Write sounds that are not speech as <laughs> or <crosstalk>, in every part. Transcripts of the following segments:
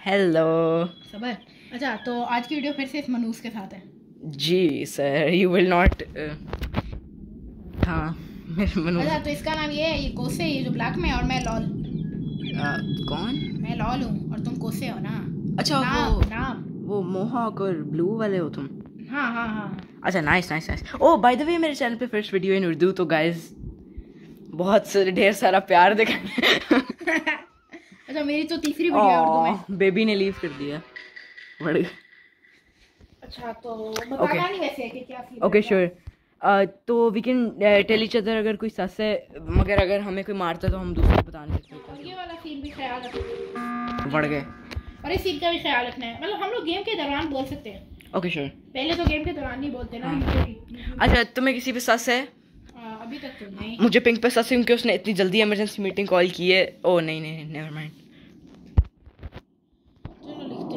Hello सबर। अच्छा तो आज की वीडियो फिर से इस मनूस के साथ है। जी सर यू विल नॉट हाँ मेरे अच्छा तो इसका नाम ये है ये कोसे ये जो ब्लैक में और मैं लॉल अ, कौन? मैं लॉल हूँ और तुम कोसे हो ना। अच्छा नाम वो नाम वो मोहॉक और ब्लू वाले हो तुम। हाँ हाँ हाँ अच्छा nice nice nice oh by the way मेरे चैनल पे फ़र्स्ट वीडियो इन उर्दू तो गाइस बहुत ढेर सारा प्यार दिखाएँ <laughs> अच्छा मेरी तो तीसरी वीडियो है उर्दू में। बेबी ने लीव कर दिया। बड़ अच्छा तो बताना नहीं वैसे कि क्या ओके श्योर तो we can tell each other अगर कोई सस है मगर अगर हमें कोई मारता है तो हम दूसरे को बता नहीं सकते ये वाला सीन भी ख्याल रखना। बढ़ गए। और इस सीन का भी ख्याल रखना है। मतलब हम लोग गेम के दौरान बोल सकते हैं। ओके श्योर पहले तो गेम के दौरान नहीं बोलते ना हाँ। अच्छा तुम्हें किसी पे सस है? आ, अभी तक तो नहीं। मुझे पिंक पे सस है क्योंकि उसने इतनी जल्दी इमरजेंसी मीटिंग कॉल की है। ओ नहीं नहीं नेवर माइंड चलो लिखते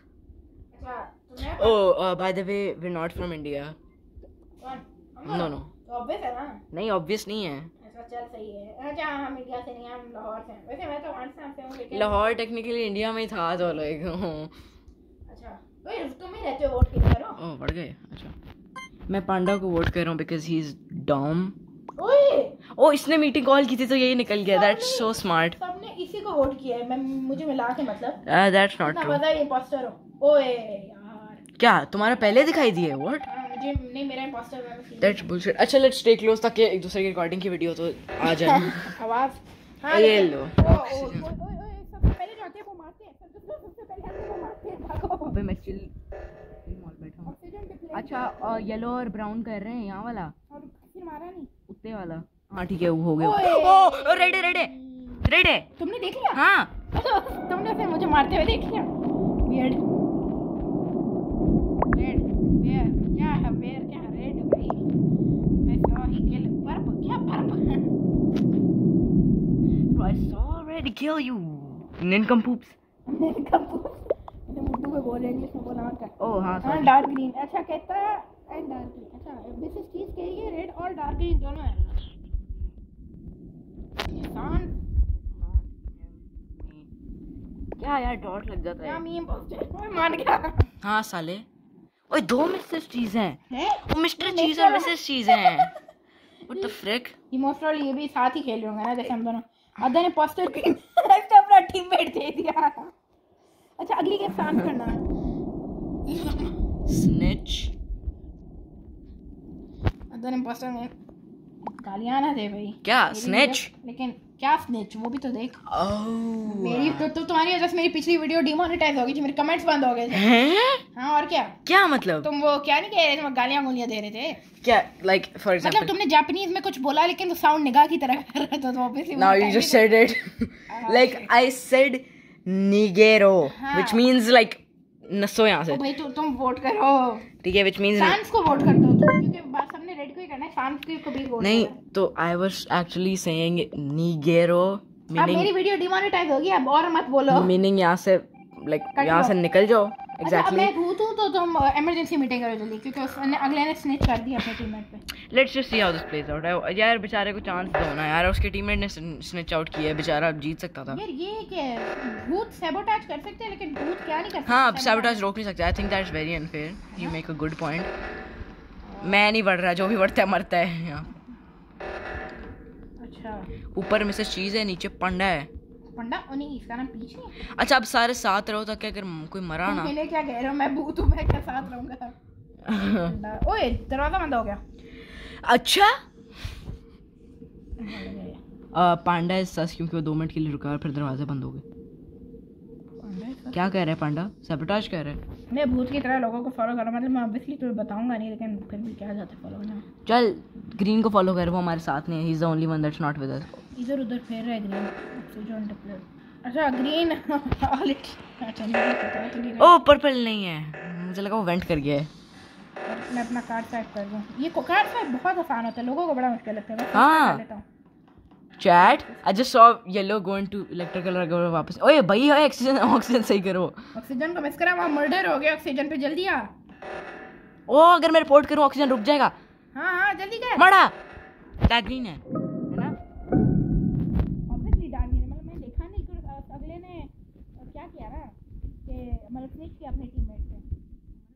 आई मेंट बगैरत यू नो वो said भले गैरत बाहुबली अच्छा तो ऑब्वियस है ना? नहीं ऑब्वियस नहीं है. चल सही है। अच्छा हम इंडिया से नहीं हम लाहौर से वैसे मैं तो से हूँ लेकिन लाहौर टेक्निकली इंडिया में ही था तो लाइक अच्छा। ओए तुम ही रहते हो वोट करो ओ बढ़ गए अच्छा। मैं पांडा को वोट कर रहा हूँ बिकॉज़ ही इज़ डॉम ओए! ओ इसने मीटिंग कॉल की थी तो यही निकल गया। दैट्स सो स्मार्ट सबने इसी को वोट किया है। मैं मुझे मिला के मतलब। दैट्स नॉट ट्रू पता है हो। ओए क्या तुम्हारा पहले दिखाई दिए व्हाट मुझे नहीं मेरा इम्पोस्टर दैट्स बुलशिट अच्छा लेट्स स्टे क्लोज ताकि एक दूसरे की रिकॉर्डिंग की वीडियो तो आ जाए। <laughs> आवाज़। हाँ ये लो। हैं हैं हैं अबे मैं चिल मॉल बैठा हूँ। अच्छा येलो और ब्राउन कर रहे हैं यहाँ वाला? फिर मारा नहीं? उत्ते वाला। हाँ ठीक है वो हो गया। ओ रेड है रेड है रेड है। तुमने देख लिया? हाँ। अच्छा, तुमने फिर मुझे मारते हुए देख लिया वियर्ड रेड वेयर क्या है वेयर क्या है रेड भाई मैं सॉ ही किल पर्प क्या purple I red kill you nincompoops मैंने मुट्टू में बोल इंग्लिश में बोला क्या ओ हाँ हाँ sorry डार्क ग्रीन अच्छा कहता है एंड डार्क ग्रीन अच्छा दिस इज़ चीज़ के लिए रेड और डार्क ग्रीन दोनों है। इंसान। क्या यार डॉट लग जाता क्या है मीम पोस्टर ओए मान गया। हाँ साले। ओए दो मिसेस चीज़ हैं। है? वो मिस्टर चीज़ और मिसेस चीज़ हैं। व्हाट द फ्रिक इमोशनल ये भी साथ ही खेल रहे होंगे ना जैसे हम दोनों। अदा ने पोस्टर की ऐसे अपना टीममेट दे दिया। अच्छा अगली गेम साथ करना स्निच अदर ने पोस्टर में गालियाँ ना दे भाई। क्या? स्निच लेकिन क्या स्निच वो भी तो देख। ओह मेरी तो, तो तुम्हारी वजह से मेरी पिछली वीडियो डिमोनेटाइज हो गई थी मेरे कमेंट्स बंद हो गए थे। हैं? और क्या? क्या मतलब? तुम वो क्या नहीं कह रहे थे मैं गालियाँ गोलियाँ दे रहे थे। क्या लाइक फॉर मतलब तुमने जापानीज में कुछ बोला लेकिन वो साउंड निगाह की तरह कर रहा था तो obviously now you just said it. <laughs> like i said nigero which means like नसो यहाँ से। भाई तुम वोट करो। ठीक है which means सांस को वोट हो तुम क्योंकि बात सबने रेड को ही करना है सांस को भी वोट नहीं तो आई वाज एक्चुअली सेइंग निगेरो अब मेरी वीडियो डिमोनेटाइज होगी अब और मत बोलो। मीनिंग यहाँ से लाइक कट यहाँ से निकल जाओ। अच्छा अब एग्जैक्टली मैं भूत हूँ तो तुम इमरजेंसी मीटिंग करो जल्दी क्योंकि उसने अगले ने स्निच कर दिया अपने टीममेट पे। Let's just see how this plays out यार बेचारे को चांस दो ना यार उसके टीममेट ने स्निच आउट किया है बेचारा अब जीत सकता था। यार ये क्या है? भूत सैबोटाज कर सकते हैं लेकिन भूत क्या नहीं कर सकते? हाँ अब सैबोटाज रोक नहीं सकता। I think that is very unfair you make a good point मैं नहीं बढ़ रहा जो भी बढ़ता है मरता है यहाँ। अच्छा। ऊपर मिसेस चीज़ है नीचे पंडा है। पंडा? नहीं इसका नाम पीछ नहीं अच्छा अब सारे साथ रहो ताकि अगर कोई मरा ना। मेरे क्या कह रहे हो? मैं भूत हूँ मैं क्या साथ रहूँगा। <laughs> ओए दरवाज़ा बंद हो गया। अच्छा। पांडा सस क्योंकि वो दो मिनट के लिए रुका और फिर दरवाजे बंद हो गए क्या कह रहे हैं पांडा? सैबोटाज कह रहे हैं। मैं भूत की तरह लोगों को फॉलो कर रहा हूँ मतलब मैं ऑब्वियसली तुम्हें बताऊँगा नहीं लेकिन फिर भी क्या जाता फॉलो करना। चल ग्रीन को फॉलो कर वो हमारे साथ नहीं है। He is the only one that's not with us इधर उधर फेर रहा है ग्रीन ऑक्सीजन डिप्ले अच्छा ग्रीन ऑल इट अच्छा मुझे पता तो नहीं ओ पर्पल नहीं है। मुझे लगा वो वेंट कर गया है। मैं अपना कार्ड टाइप कर दूँ ये कार्ड टाइप बहुत आसान होता है लोगों को बड़ा मुश्किल लगता है मैं हाँ। कर लेता हूँ। Chat I just saw yellow going to electrical अगर वापस। ओए भाई ओए ऑक्सीजन ऑक्सीजन सही करो। ऑक्सीजन को मिस करा वहाँ मर्डर हो गया ऑक्सीजन पे जल्दी आ। ओ अगर मैं रिपोर्ट करूँ ऑक्सीजन रुक जाएगा। हाँ हाँ जल्दी कर। मरा। टैग ग्रीन है है ना? ऑब्वियसली मतलब मैंने देखा नहीं कि अगले ने क्या किया ना कि स्निच किया अपने टीममेट से मतलब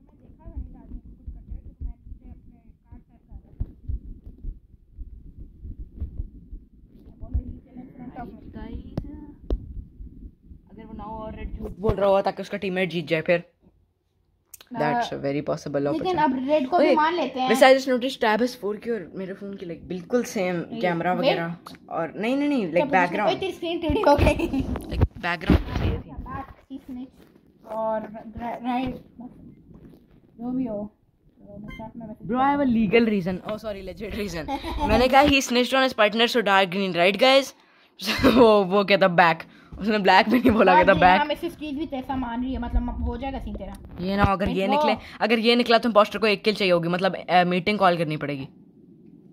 मैं देखा था नहीं कि आदमी कुछ करते हुए तो मैं तुझे अपने कार्ड टाइप कर रहा था बोलो ही चले फ्रंट ऑफ़ अगर वो नाउ और रेड झूठ बोल रहा हुआ ताकि उसका टीममेट जीत जाए फिर दैट्स अ वेरी पॉसिबल लेकिन अब रेड को भी मान लेते हैं। वैसे I just notice tab is 4 और मेरे फ़ोन की लाइक बिल्कुल सेम कैमरा वगैरह। और नहीं नहीं नहीं लाइक ओए बैकग्राउंड तेरी स्क्रीन टेढ़ी हो गई? लाइक बैकग्राउंड चाहिए थी। की और राइट जो भी हो तो Bro, I have a legal reason. Oh, sorry, legit reason. मैंने कहा he snitched on his partner so dark green, right guys? <laughs> वो वो कहता बैक उसने ब्लैक भी नहीं बोला कहता और बैक मिसेस भी तेसा मान रही है मतलब हो जाएगा सीन तेरा। ये ना अगर ये निकले अगर ये निकला तो इम्पोस्टर को एक किल चाहिए होगी मतलब मीटिंग कॉल करनी पड़ेगी।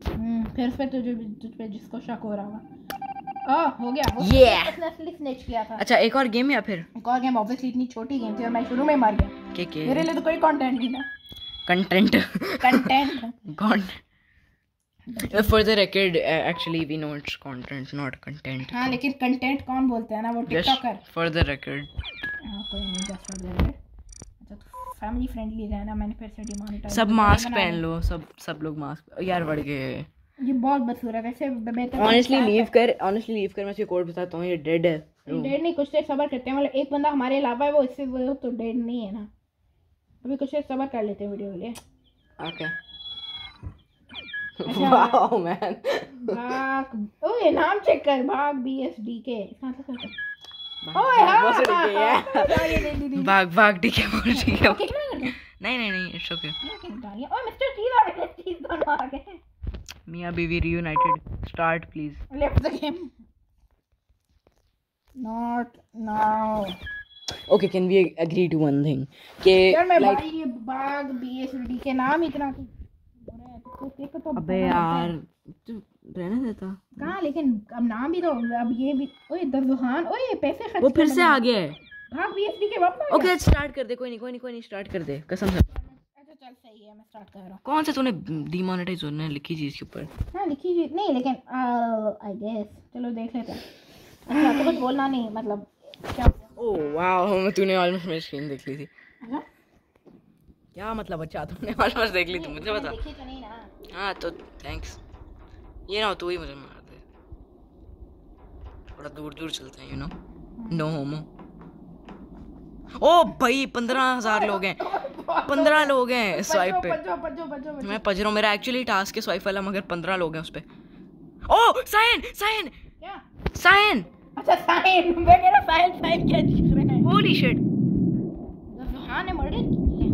हम्म, फिर फिर तुझे तुझ पे जिसको शक हो रहा होगा। आ हो गया वो Yeah. उसने असली स्नेच किया था। अच्छा एक और गेम या फिर? एक और गेम ऑब्वियसली इतनी छोटी गेम थी और मैं शुरू में मार गया। के के मेरे लिए तो कोई कंटेंट नहीं था content content for the record actually we know it's content not content हाँ लेकिन कंटेंट कौन बोलते हैं ना? वो टिकटॉकर फॉर द रिकॉर्ड हाँ कोई नहीं जस्ट फॉर द अच्छा तो फैमिली फ्रेंडली रहना मैंने फिर से डिमोनेटाइज सब मास्क पहन लो सब सब लोग मास्क यार बढ़ गए। ये बहुत बदसूरत है वैसे बेहतर ऑनेस्टली लीव कर ऑनेस्टली लीव कर मैं तुझे कोड बताता हूँ ये डेड है। डेड नहीं कुछ देर सबर करते हैं मतलब एक बंदा हमारे अलावा है वो इससे वो तो डेड नहीं है ना। अभी कुछ देर सबर कर लेते हैं वीडियो के लिए। ओके अच्छा। वाओ मैन भाग। ओए नाम चेक कर। भाग बी एस डी के कहाँ से कर ओए हाँ? बहुत हाँ, हाँ, है। हाँ, भाग भाग ठीक है बोल ठीक है ओके कितना कर दूँ नहीं नहीं नहीं इट्स ओके क्या ओए मिस्टर चीज़ और मिस्टर चीज़ दोनों आ गए। मियाँ बीवी reunited start please left the game not now okay can we agree to one thing कि यार मैं like भाई ये बाग बी एस डी के नाम इतना हो तो तो अबे यार तू रहने देता कहाँ लेकिन अब नाम भी तो अब ये भी ओए दरजुहान ओए पैसे खर्च वो फिर से आ गया है। भाग बीएसडी के वापस ओके स्टार्ट कर दे कोई नहीं कोई नहीं कोई नहीं स्टार्ट कर दे कसम से। अच्छा चल सही है मैं स्टार्ट कर रहा हूँ। कौन से तूने डीमोनेटाइज होने लिखी चीज़ के ऊपर? हाँ लिखी जी नहीं लेकिन आई गेस चलो देख लेते हैं। अच्छा तो कुछ बोलना नहीं मतलब क्या ओह वाओ तूने ऑलमोस्ट मेरी स्क्रीन देख ली थी। हाँ? क्या मतलब अच्छा तूने ऑलमोस्ट देख ली थी मुझे बता। तो हाँ तो थैंक्स ये ना तू ही मुझे मार दे। थोड़ा दूर दूर चलते हैं यू नो नो होमो ओ भाई पंद्रह हज़ार लोग हैं। पंद्रह लोग हैं स्वाइप पे। मैं पज रहा हूँ मेरा एक्चुअली टास्क है स्वाइप वाला मगर पंद्रह लोग हैं उस पे। ओ साइन साइन साइन अच्छा साइन मैं कह रहा साइन साइन क्या दिख रहा है? होली शिट दरजुहान ने मर्डर किया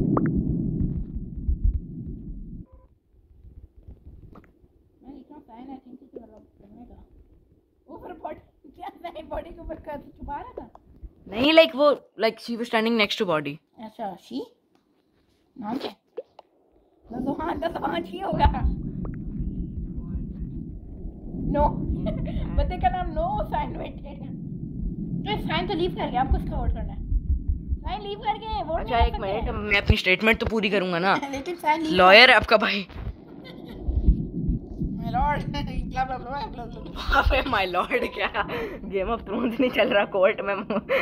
मैं लिख रहा हूँ साइन आई थिंक कि मतलब करने का ऊपर बॉडी क्या साइन बॉडी के ऊपर कर छुपा रहा था? नहीं लाइक वो like she was standing next to body अच्छा शी नाम क्या? दरजुहान दरजुहान शी होगा। नो <laughs> बंदे का नाम नो साइन वेटेड है तो साइन तो लीव कर गया आपको इसका वोट करना है। साइन लीव करके वोट अच्छा एक मिनट मैं अपनी स्टेटमेंट तो पूरी करूँगा ना। <laughs> लेकिन साइन लॉयर है आपका भाई। My lord blah blah blah blah blah my lord क्या? गेम ऑफ़ थ्रोन्स नहीं चल रहा कोर्ट में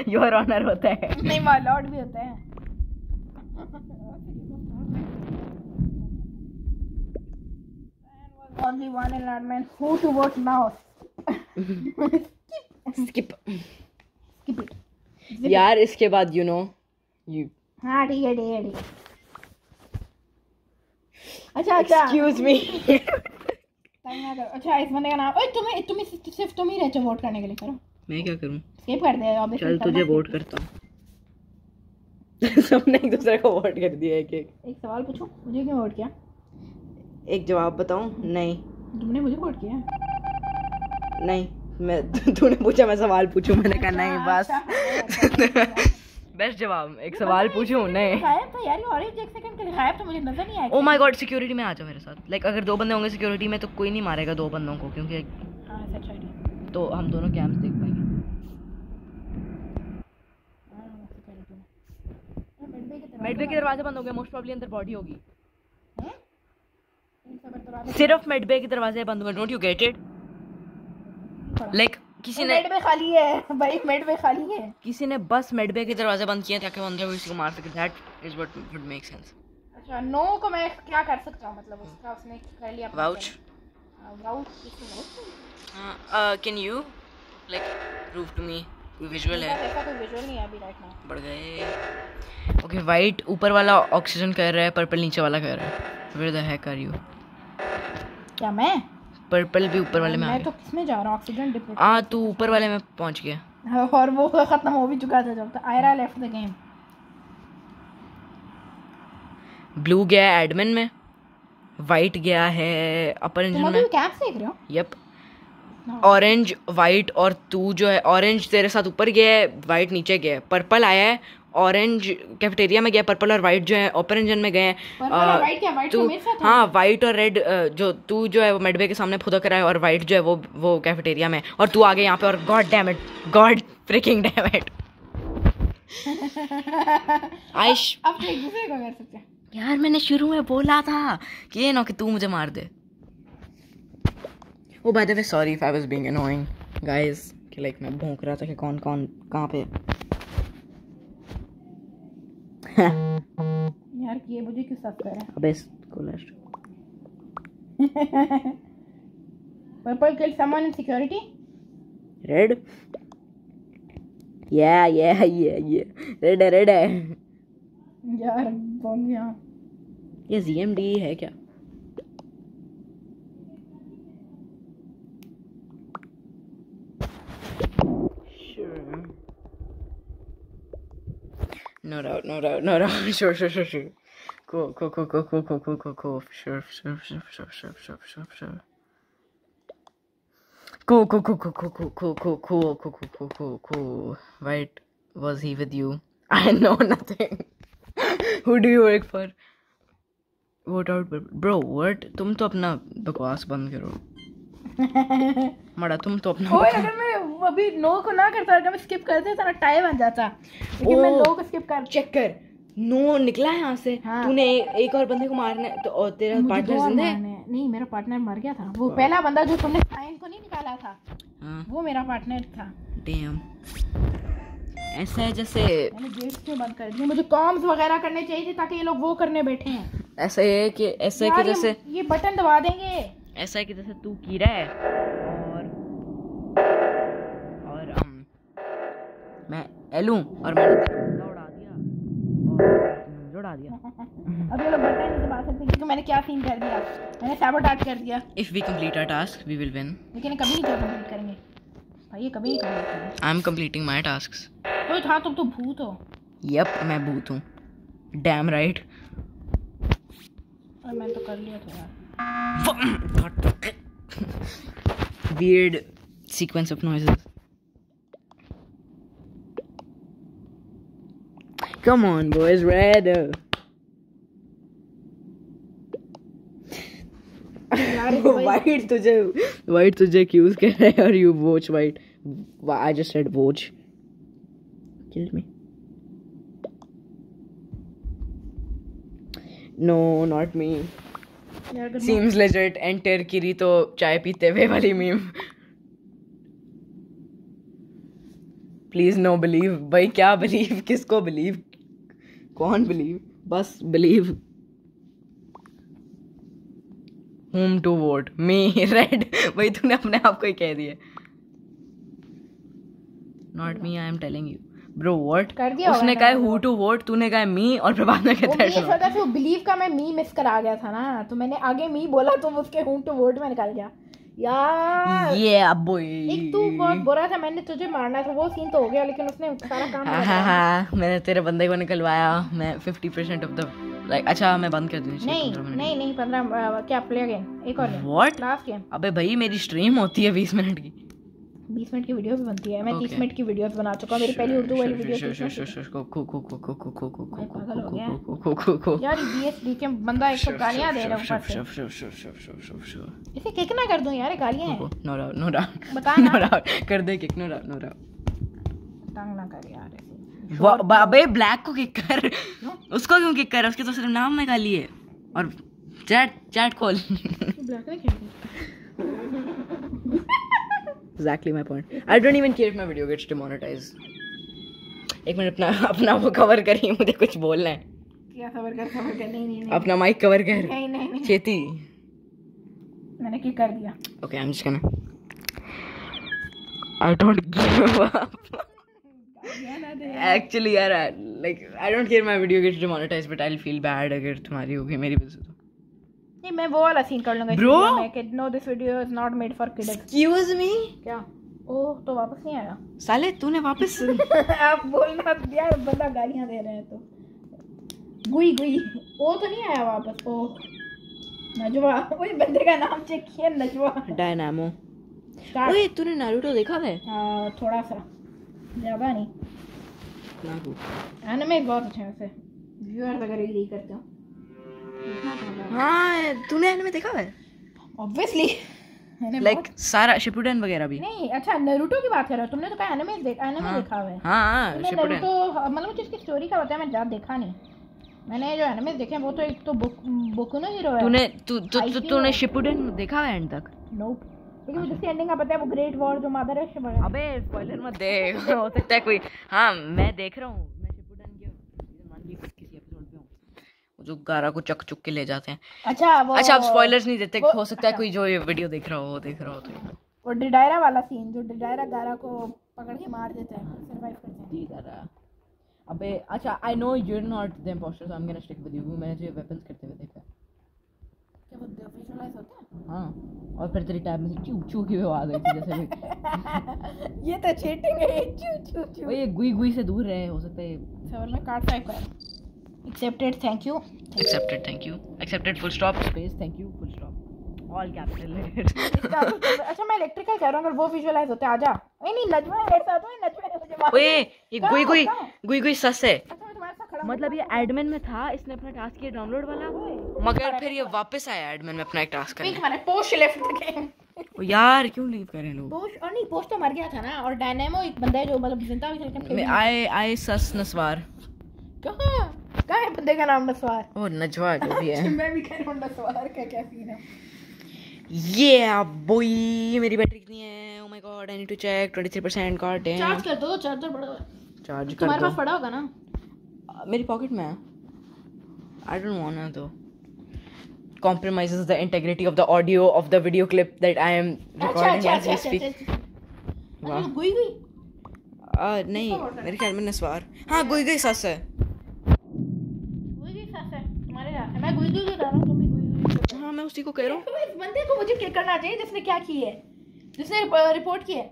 योर ऑनर होता है। नहीं माय लॉर्ड भी होता है। Only one enlightenment who to vote now? Skip skip it. यार इसके बाद यू नो यू हाँ ठीक है ठीक है ठीक अच्छा अच्छा। एक्सक्यूज मी टाइम अच्छा इस बंदे का नाम ओए तुम्हें तुम्हें सिर्फ़ सिर्फ़ तुम ही रहते वोट करने के लिए करो। मैं क्या करूँ? स्किप कर दे ऑब्वियसली चल तुझे वोट करता हूँ। <laughs> सबने एक दूसरे को वोट कर दिया एक एक। एक सवाल पूछो मुझे क्यों वोट किया? एक जवाब बताऊँ? नहीं। तुमने मुझे वोट किया? नहीं मैं तूने पूछा मैं सवाल पूछूँ मैंने कहा नहीं बस। अच्छा, बेस्ट जवाब एक सवाल पूछूँ? नहीं। गायब था यार ये ऑरेंज एक सेकंड के लिए गायब तो मुझे नज़र नहीं आया ओ माय गॉड सिक्योरिटी में आ जाओ मेरे साथ। लाइक अगर दो बंदे होंगे सिक्योरिटी में तो कोई नहीं मारेगा दो बंदों को क्योंकि हाँ है तो हम दोनों कैंप्स देख पाएँगे। मेडबे के दरवाजे बंद। हो गए मोस्ट प्रॉब्ली अंदर बॉडी होगी। सिर्फ़ मेडबे के दरवाजे बंद हुए don't you get it like किसी ने मेड में खाली है <laughs> भाई मेड में खाली है। किसी ने बस मेडबे के दरवाजे बंद किए ताकि वो अंदर किसी को मार सके। That is what would make sense अच्छा नो को मैं क्या कर सकता हूँ? मतलब उसका उसने कर लिया वाउच हाँ, vouch vouch can you like prove to me कोई विजुअल है? ऐसा कोई विजुअल नहीं है अभी राइट नाउ बढ़ गए। ओके वाइट ऊपर वाला ऑक्सीजन कर रहा है पर्पल नीचे वाला कर रहा है। Where the heck are you क्या मैं? पर्पल भी ऊपर वाले में मैं तो किसमें जा रहा हूँ? ऑक्सीजन डिपो हाँ। तू ऊपर वाले में पहुँच गया। और वो खत्म हो भी चुका था जब तक। Aira left the game blue गया एडमिन में वाइट गया है अपर इंजन में। कैंप देख रहे हो? यप ऑरेंज वाइट और तू जो है ऑरेंज तेरे साथ ऊपर गया है वाइट नीचे गया है। पर्पल आया है ऑरेंज कैफेटेरिया में गया पर्पल और वाइट जो है ओपन इंजन में गए हैं तू वाइट और रेड जो तू जो है वो मेडवे के सामने फुदक रहा है और वाइट जो है वो वो कैफेटेरिया में। और तू आगे यहाँ पे और god damn it god freaking damn it Aish अब तो एक दूसरे को कर सकते हैं। यार मैंने शुरू में बोला था कि ये ना कि तू मुझे मार दे। ओ by the way sorry if I was being annoying guys कि लाइक मैं भौंक रहा था कि कौन कौन कहाँ पे? <laughs> यार ये मुझे क्यों सब कर रहा है? अबे इसको last purple kill someone in security red या या या या रेड है रेड है। यार बम यहाँ। ये जीएमडी है क्या? No doubt, no doubt, no doubt. Sure, sure, sure, sure. Cool, cool, cool, cool, cool, cool, cool, cool, cool. Sure, sure, sure, sure, sure, sure, sure, sure. Cool, cool, cool, cool, cool, cool, cool, cool, cool, cool, cool, cool, cool, cool. Right? Was he with you? I know nothing. Who do you work for? Vote out bro what तुम तो अपना बकवास बंद करो <laughs> मड़ा तुम तो अपना ओए <laughs> अगर मैं अभी नो को ना करता अगर मैं स्किप कर देता ना टाइम बन जाता। लेकिन मैं नो को स्किप कर चेक कर। नो निकला है यहाँ से। हाँ। तूने एक, एक और बंदे को मारना तो और तेरा पार्टनर ज़िंदा है? नहीं मेरा पार्टनर मर गया था। वो पहला बंदा जो तुमने साइन को नहीं निकाला था हाँ। वो मेरा पार्टनर था। डैम ऐसा है जैसे मैंने गेट्स क्यों बंद कर दिए? मुझे कॉम्स वगैरह करने चाहिए थे ताकि ये लोग वो करने बैठे हैं। ऐसा है कि ऐसा है कि जैसे ये बटन दबा देंगे। ऐसा है कि जैसे तू कीड़ा है और और um, मैं एलू और मैंने उड़ा दिया और उड़ा दिया। <laughs> अब ये लोग बटन नहीं सकते क्योंकि मैंने क्या सीन कर दिया। मैंने सैबोटाज कर दिया। If we complete our task we will win लेकिन कभी नहीं कंप्लीट करेंगे। भाई ये कभी नहीं complete I am completing my tasks ओए हाँ तुम तो भूत हो। यप मैं भूत हूँ। डैम राइट और मैंने तो कर लिया था यार Weird sequence of noises. Come on, boys, red. Oh. White tujhe, white tujhe kyun kare? Are you watch white? I just said watch? Kill me. No, not me. यार अगर Seems legit. तो चाय पीते हुए वाली मीम प्लीज़ नो बिलीव भाई क्या believe किसको बिलीव कौन बिलीव बस believe whom to vote me red भाई तूने अपने आप को ही कह दिया. Not me I am telling you bro what कर दिया उसने कहा हु टू वोट तूने कहा मी और प्रभात ने कहता ये है सोचा था बिलीव का मैं मी मिस करा गया था ना। तो मैंने आगे मी बोला तो उसके हूँ टू वर्ड में निकल गया। यार ये अब बॉय एक तू बहुत बुरा था मैंने तुझे मारना था वो सीन तो हो गया लेकिन उसने सारा काम हाँ हाँ हाँ मैंने तेरे बंदे को निकलवाया मैं fifty percent of the like अच्छा मैं बंद कर देनी नहीं नहीं नहीं पंद्रह क्या प्ले अगेन एक और व्हाट लास्ट गेम अबे भाई मेरी स्ट्रीम होती है बीस मिनट की। बीस मिनट की वीडियो भी बनती है। मैं तीस मिनट की वीडियोस बना चुका हूँ। मेरी पहली उर्दू वाली वीडियो यार के बंदा एक गालियाँ दे रहा इसे किक ना कर दूँ यार गालियाँ नो डाउट नो डाउट बता <laughs> नो। डाउट कर दे kick no doubt no doubt तंग ना कर यार बाबे ब्लैक को किक कर। उसको क्यों किक कर? उसके तो सिर्फ़ नाम में गाली है। और चैट चैट खोल। ब्लैक ने <laughs> exactly my point i don't even care if my video gets demonetized एक मिनट अपना अपना वो कवर करिए मुझे कुछ बोलना है क्या सबर कर सबर कर नहीं नहीं नहीं अपना माइक कवर कर नहीं नहीं नहीं चेती मैंने किक कर दिया okay i'm just gonna i don't give up गालियाँ ना दे actually यार like i don't care my video gets demonetized but i'll feel bad अगर तुम्हारी होगी मेरी वजह तो नहीं मैं वो वाला सीन कर लूँगा video में कि no this video is not made for kids excuse me? क्या? ओह तो वापस नहीं आया? साले तूने वापस <laughs> आप बोलना यार बंदा गालियाँ दे रहे हैं तो। गुई गुई। ओ तो नहीं आया वापस? ओ नजवा। वही बंदे का नाम चेक किया नजवा। डायनामो ओए तूने नारुतो देखा है हाँ, थोड़ा सा। ज़्यादा नहीं। एनिमे बहुत अच्छे हैं वैसे। व्यूअर्स अगर एग्री करते हो। हाँ तूने एनिमे देखा है? ऑब्वियसली मैंने लाइक सारा शिपुडन वगैरह भी? नहीं अच्छा नरूटो की बात कर रहे हो। तुमने तो कहा एनिमे देख एनिमे देखा हुआ है। हाँ शिपुडन नरूटो मतलब मुझे इसकी स्टोरी का बताया मैं ज़्यादा देखा नहीं। मैंने जो एनिमे देखे वो तो एक तो बुक बोकुनो हीरो है। तूने तू तू तू- तूने है। शिपुडन देखा है एंड तक? नोप लेकिन मुझे उसकी एंडिंग का पता है वो ग्रेट वॉर जो मदर है। शिवा अबे स्पॉइलर मत दे। हो सकता है कोई हाँ मैं देख रहा हूँ। मैं शिपुडन के सीज़न वन की किसी एपिसोड पे हूँ वो जो गारा को चक चुक के ले जाते हैं। अच्छा वो अच्छा अब स्पॉयलर्स नहीं देते हो सकता है अच्छा। कोई जो ये वीडियो देख रहा हो वो देख रहा हो तो। वो डिडायरा वाला सीन जो डिडायरा गारा को पकड़ के मार देता है सरवाइव करते हैं। जी दादा अबे अच्छा I know you are not the impostor so I am gonna stick with you मैंने तुझे वेपन्स करते हुए देखा है। क्या वो विजुअलाइज होता हाँ? और फिर तेरी टैब में से चू चू की आवाज़ आई थी जैसे <laughs> ये तो चीटिंग है चू चू चू। ओए ये गुई गुई से दूर रहे हो सकता है सबर में कार्ड टाइप कर। Accepted thank you accepted thank you accepted full stop space thank you full stop all capital letters अच्छा मैं इलेक्ट्रिकल कह रहा हूँ अगर वो विजुअलाइज होते आजा। नहीं नहीं नजमा मेरे साथ हो नजमा मार ओए ये गुई गुई गुई गुई सस है। अच्छा हूँ। मतलब ये एडमिन में था इसने अपना टास्क किया डाउनलोड वाला? मगर फिर ये वापस आया एडमिन में अपना एक टास्क करने। मैंने पोस्ट लेफ़्ट द गेम ओ यार क्यों लीव कर रहे हैं लोग? पोस्ट और नहीं पोस्ट तो मर गया था ना और डायनेमो एक बंदा है जो मतलब ज़िंदा भी लेकिन मैं आए आए सस नसवार। कहाँ? कहाँ है बंदे का नाम नसवार? ओ नजवा जो भी है। <laughs> मैं भी कह रहा हूँ नसवार का क्या सीन है? ये बॉय मेरी बैटरी कितनी है? ओह my god I need to check 23% god damn charge कर दो चार्जर बड़ा चार्ज कर तुम्हारे पास पड़ा होगा ना? मेरी पॉकेट में है। I don't want to compromises the integrity of the audio of the video clip that I am recording as we speak. वाह। गुई गुई आ, नहीं मेरे ख्याल में नसवार। हाँ गुई गुई सस है गुई गुई साथ है तुम्हारे साथ है मैं गुई गुई कर रहा हूँ तुम भी गुई गुई करो। हाँ मैं उसी को कह रहा हूँ। इस बंदे को मुझे क्या करना चाहिए जिसने क्या की है। जिसने रिपोर्ट की है।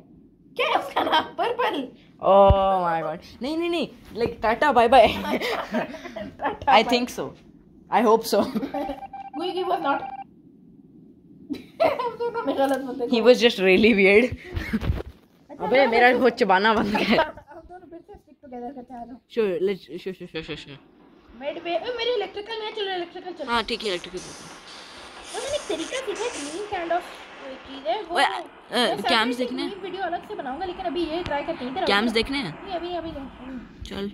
क्या है उसका नाम? पर्पल। ओह माय गॉड नहीं नहीं नहीं like tata bye bye I think so I hope so गुई वाज नॉट दोनों ने गलत बंदे ही वाज जस्ट रियली वियर्ड अबे मेरा बहुत चबाना बंद हैं sure let's sure sure sure sure made मेरे इलेक्ट्रिकल में चलो इलेक्ट्रिकल चलो हाँ ठीक है इलेक्ट्रिक और मैंने एक तरीका सीखा ड्रीम काइंड ऑफ़ चीज़ है वो separate कैम्स देखने हैं? वीडियो अलग से बनाऊँगा लेकिन अभी ये ट्राई करते हैं कैम्स देखने हैं? नहीं अभी अभी चल।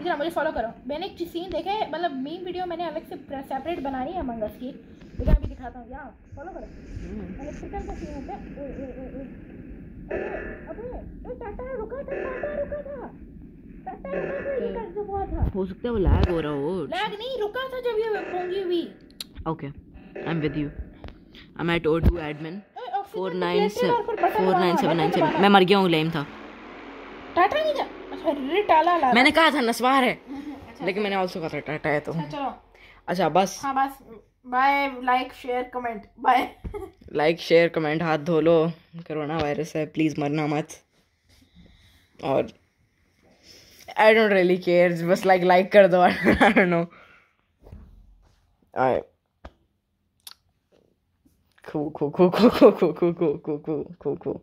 इधर मुझे फॉलो करो। मैंने एक सीन देखा है मतलब मीम वीडियो मैंने अलग से सेपरेट बनानी है मंगस की। लेकिन अभी दिखाता हूँ यहाँ फॉलो करो। इलेक्ट्रिकल का सीन होता है। अबे टाटा रुका था टाटा रुका था। टाटा रुका था ये कर जो था। हो सकता है वो लैग हो रहा हो। लैग नहीं रुका था जब ये पोंगी हुई। Okay I am with you I am at O2 admin four nine फिर नाइन सेवन नाइन सेवन मैं मर गया हूँ लेम था। टाटा नहीं था? अच्छा टाला ला मैंने कहा था नसवार है। लेकिन मैंने ऑल्सो कहा था टाटा है तो। अच्छा, अच्छा बस। हाँ बस। Bye like share comment bye like share comment हाथ धो लो। कोरोना वायरस है प्लीज़ मरना मत। और आई डोंट रियली केयर बस लाइक लाइक कर दो। I don't know I 哭哭哭哭哭哭哭哭哭哭哭